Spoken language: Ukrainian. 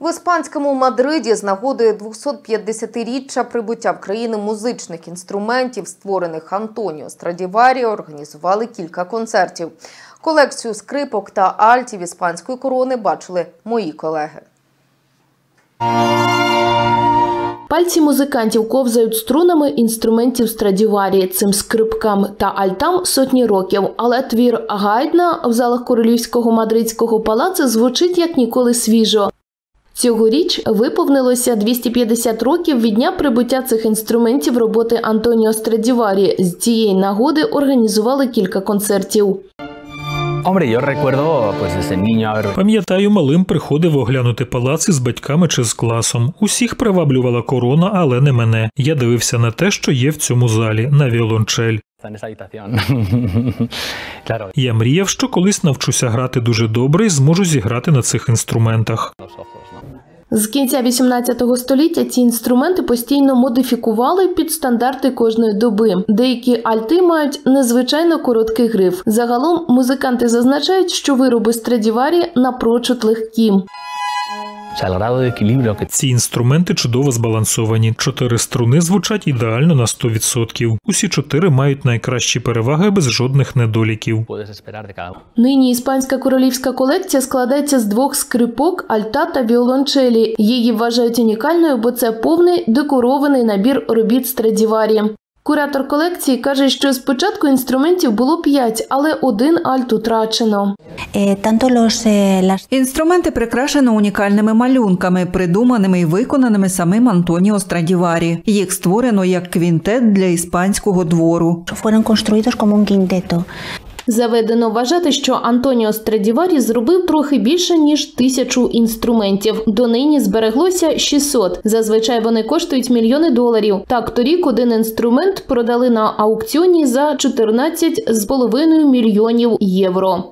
В іспанському Мадриді з нагоди 250-річчя прибуття в країни музичних інструментів, створених Антоніо Страдіварі, організували кілька концертів. Колекцію скрипок та альтів іспанської корони бачили мої колеги. Пальці музикантів ковзають струнами інструментів Страдіварі. Цим скрипкам та альтам сотні років. Але твір Гайдна в залах королівського мадридського палацу звучить як ніколи свіжо. Цьогоріч виповнилося 250 років від дня прибуття цих інструментів роботи Антоніо Страдіварі. З цієї нагоди організували кілька концертів. Пам'ятаю, малим приходив оглянути палаци з батьками чи з класом. Усіх приваблювала корона, але не мене. Я дивився на те, що є в цьому залі, на віолончель. Я мріяв, що колись навчуся грати дуже добре і зможу зіграти на цих інструментах. З кінця 18 століття ці інструменти постійно модифікували під стандарти кожної доби. Деякі альти мають незвичайно короткий гриф. Загалом музиканти зазначають, що вироби Страдіварі напрочуд легкі. Ці інструменти чудово збалансовані. Чотири струни звучать ідеально на 100%. Усі чотири мають найкращі переваги без жодних недоліків. Нині іспанська королівська колекція складається з двох скрипок, альта та віолончелі. Її вважають унікальною, бо це повний декорований набір робіт Страдіварі. Куратор колекції каже, що спочатку інструментів було п'ять, але один альт утрачено. Eh, las Інструменти прикрашено унікальними малюнками, придуманими і виконаними самим Антоніо Страдіварі. Їх створено як квінтет для іспанського двору. Заведено вважати, що Антоніо Страдіварі зробив трохи більше ніж тисячу інструментів. Донині збереглося 600. Зазвичай вони коштують мільйони доларів. Так, торік один інструмент продали на аукціоні за 14,5 мільйонів євро.